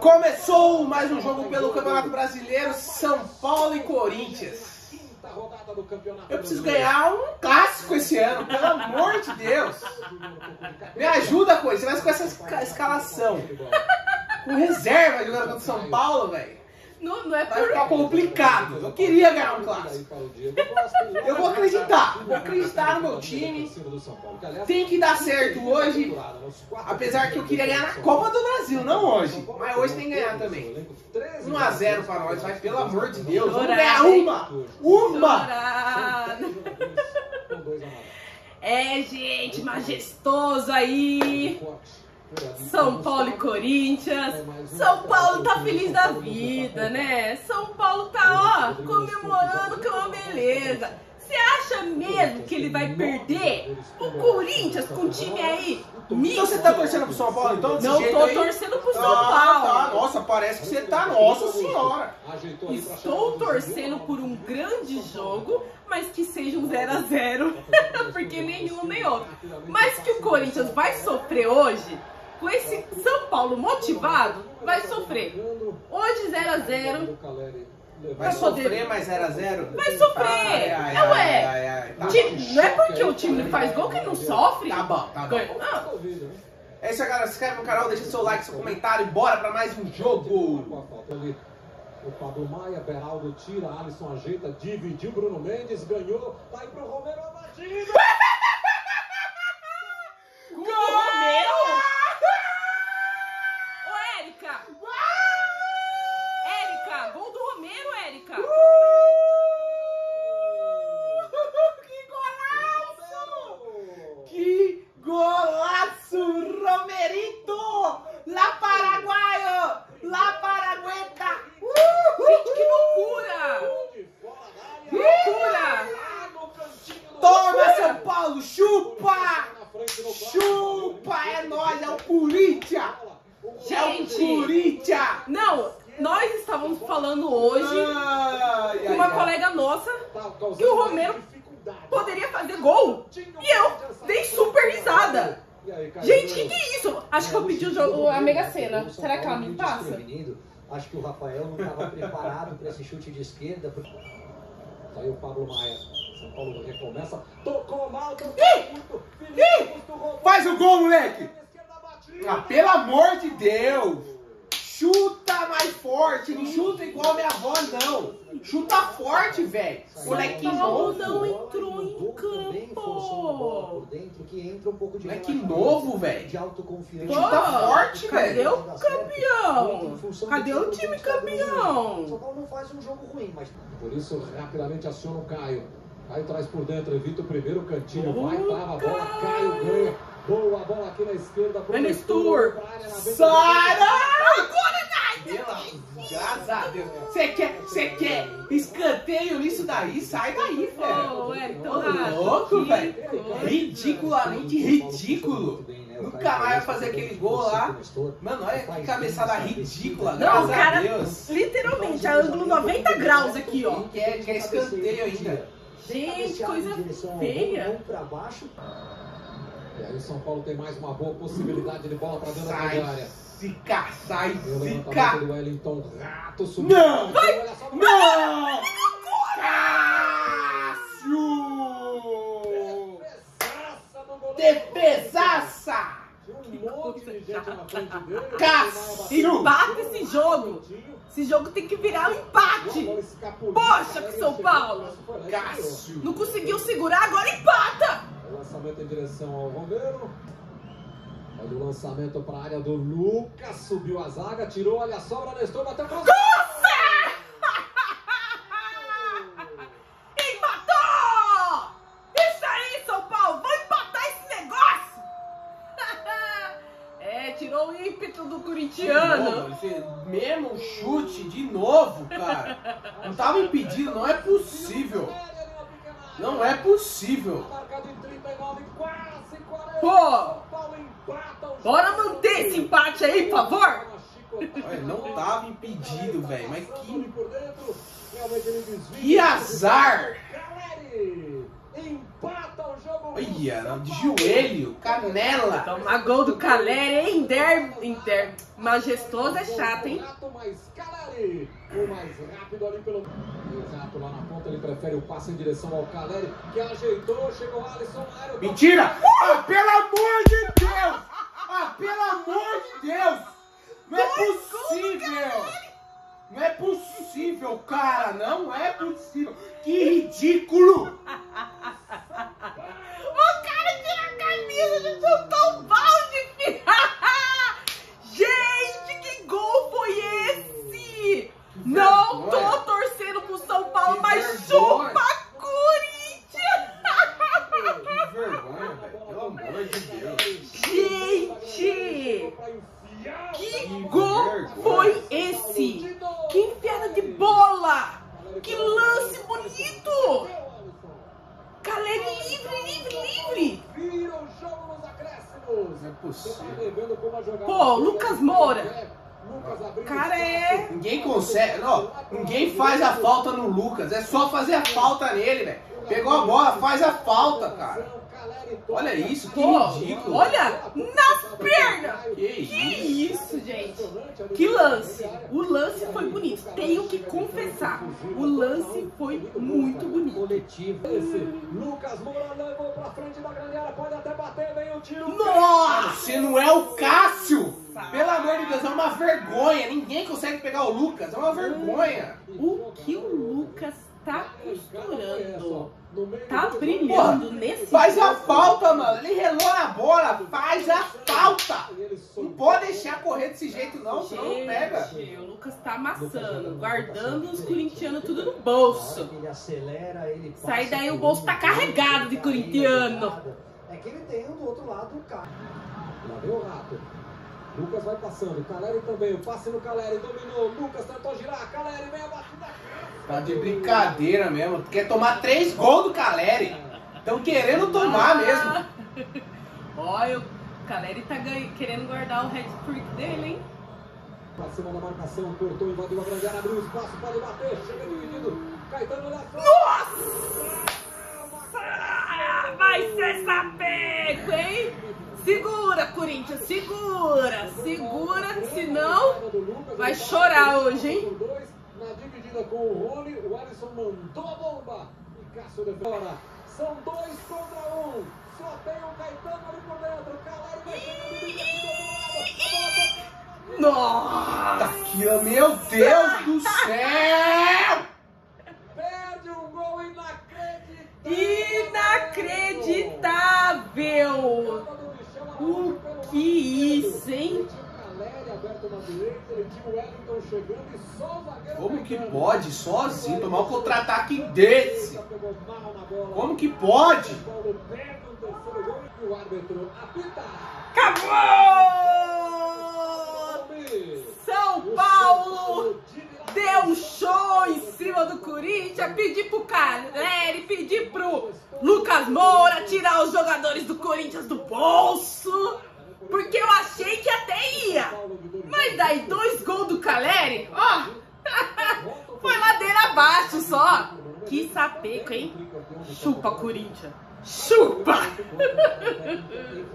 Começou mais um jogo pelo Campeonato Brasileiro, São Paulo e Corinthians. Eu preciso ganhar um clássico esse ano, pelo amor de Deus. Me ajuda. Você vai com essa escalação. Com reserva jogando contra São Paulo, velho. Não, não é Vai por ficar complicado. Eu queria ganhar um clássico. Eu vou acreditar. Vou acreditar no meu time. Tem que dar certo hoje. Apesar que eu queria ganhar na Copa do Brasil, não hoje. Mas hoje tem que ganhar também. 1x0 pra nós, vai, pelo amor de Deus. Vamos ganhar uma! Uma! É, gente, majestoso aí. São Paulo e Corinthians. São Paulo tá feliz da vida, né? São Paulo tá, ó, comemorando que é uma beleza. Você acha mesmo que ele vai perder? O Corinthians com o time aí? Então você tá torcendo pro São Paulo, então? Não tô aí? torcendo pro São Ah, tá. Paulo. Nossa, parece que você tá. Nossa senhora. Estou torcendo por um grande jogo, mas que seja um 0 a 0 porque nenhum nem outro. Mas que o Corinthians vai sofrer hoje, com esse São Paulo motivado, vai sofrer. Hoje 0 a 0 Vai Vai poder- sofrer mais 0x0? Vai sofrer. Ai, ai, É, ué. ai, ai, ai. Tá Time- não é porque o time não faz gol que não sofre. Tá bom, tá bom. Ah, É isso aí, galera. Se inscreve no canal, deixa seu like, seu comentário e bora pra mais um jogo. O Pablo Maia, Beraldo tira, Alisson ajeita, dividiu, Bruno Mendes ganhou, vai pro Romero, a batida! Gol do Romero! Ô, Érica! Érica! Gol do Romero, Érica! Que golaço! Que golaço, Romerito! La Paraguaio! La Paragueta! Gente, que loucura! Que loucura! Toma, São Paulo! Chupa! Chupa! É nóis, é o Corinthians! É o! Corinthians! Não, nós estávamos falando hoje Ai, com ai, uma ai. colega nossa que o Romero poderia fazer gol e eu dei super risada. Gente, que que é isso? Acho que eu pedi o jogo, a Mega Sena. Será que ela me passa? Desprevenido. Acho que o Rafael não estava preparado para esse chute de esquerda. Aí o Pablo Maia, São Paulo recomeça, tocou mal, tocou muito, Felipe Augusto roubou, Faz o gol, moleque! Ah, pelo amor de Deus! Chuta mais forte, não chuta igual minha avó, não! Chuta forte, velho! Moleque São Paulo novo! não entrou em a campo. dentro, que entra um pouco de Moleque novo, velho. De autoconfiança. Pô, Chuta forte, cadê velho! o campeão? Cadê o time São campeão? Paulo não faz um jogo ruim, mas Por isso, rapidamente aciona o Caio. Caio traz por dentro, evita o primeiro cantinho, Boa, vai, trava a bola, Caio Caio. ganha. Boa bola aqui na esquerda. na venda Sara! Graças a Deus! Você quer, você quer escanteio nisso daí? Sai daí, velho! Ô, louco, velho! Ridiculamente ridículo! Nunca mais vai fazer aquele gol lá. Mano, olha que cabeçada ridícula, Não, graças o cara, a Deus! literalmente, a ângulo 90 graus aqui, ó. Quer, quer escanteio ainda. Gente, coisa feia. Um para baixo. E aí o São Paulo tem mais uma boa possibilidade de bola pra dentro da área. zica, sai, o zica! do Wellington, rato subiu. Não! Olha só, Não! Cássio! Defesaça! Cássio! Empata esse jogo. Esse jogo tem que virar um empate. Poxa, que São Paulo. Cássio! Não conseguiu segurar, agora empata. O lançamento em direção ao Romero. Olha o lançamento para a área do Lucas. Subiu a zaga, tirou, olha a sobra, Nestor, bateu para Empatou! Isso aí, São Paulo. Vamos empatar esse negócio. É, tirou o ímpeto do De novo, corintiano. ele fez mesmo chute de novo, cara. Não tava impedido, não é possível. Não é possível. Marcado em 39, quase 40. Pô, bora manter esse empate aí, por favor. Olha, não tava impedido, velho. Mas que, que azar! Caleri empata o jogo Olha, de joelho, canela. Toma gol do Caleri, hein? Der, Inter. Majestoso é chato, hein? O mais rápido ali pelo. Exato, lá na ponta ele prefere o passe em direção ao Caleri, que ajeitou, chegou Alisson. Aero... Mentira! Ah, pelo amor de Deus! Ah, pelo amor de Deus! Não é possível! Não é possível, cara! Não é possível! Que ridículo! O cara tira a camisa de chutar o balde, filho. Gente, que gol foi esse? Não tô vergonha. torcendo pro São Paulo, Que mas vergonha. chupa Corinthians! Que vergonha, velho! Pelo amor de Deus! Gente, Pra enfiar. que Que gol vergonha. foi esse? Que enfiada de bola! Que lance bonito! Caleri livre, livre, livre! Vira o jogo nos acréscimos. Não é Você tá possível. vendo como Lucas Moura. Cara, é- Ninguém consegue. Ó, ninguém faz a falta no Lucas. É só fazer a falta nele, velho. Pegou a bola, faz a falta, cara. Olha isso, que Pô, ridículo. olha nas pernas! Que Que isso, gente! Que lance! O lance foi bonito. Tenho que confessar. O lance foi muito bonito. Coletivo. Lucas Moura levou pra frente da grande área, pode até bater, vem o tiro. Nossa! Você não é o Cássio! Pelo amor de Deus, é uma vergonha. Ninguém consegue pegar o Lucas. É uma vergonha. O que o Lucas tá costurando? Tá do- brilhando Porra, nesse Faz a falta, mano. Ele relou na bola. Faz a falta. Não pode deixar correr desse jeito, não. Senão não pega. Gente, o Lucas tá amassando, guardando os corintianos tudo no bolso. Ele acelera, ele passa Sai daí, o bolso tá carregado de corintiano. É que ele tem do outro lado o carro. Lá vem o rato. Lucas vai passando, Caleri também, o passe no Caleri, dominou, Lucas tentou girar, Caleri vem a batida. Tá de brincadeira mesmo. Quer tomar três gols do Caleri. Estão querendo tomar mesmo. Olha, o Caleri tá querendo guardar o hat-trick dele, hein? Pra cima da marcação, cortou, invadiu a grande área, abriu espaço, pode bater, chega dividido, Caetano na frente. Ah, vai ser sapeco, hein? Segura, Corinthians, segura, segura, senão vai chorar hoje, hein? Na dividida com o Rony, o Alisson mandou a bomba. E Cássio de fora. São dois contra um. Só tem o Caetano ali por dentro. Caleri vai chegando do lado. Nossa! Meu Deus do céu! Perde um gol inacreditável. Inacreditável! O que isso, hein? Como que pode, sozinho, tomar um contra-ataque desse? Como que pode? Acabou! São Paulo deu show do Corinthians, pedir pro Caleri, pedir pro Lucas Moura tirar os jogadores do Corinthians do bolso, porque eu achei que até ia. Mas daí dois gols do Caleri, ó, foi ladeira abaixo só. Que sapeco, hein? Chupa, Corinthians. Chupa!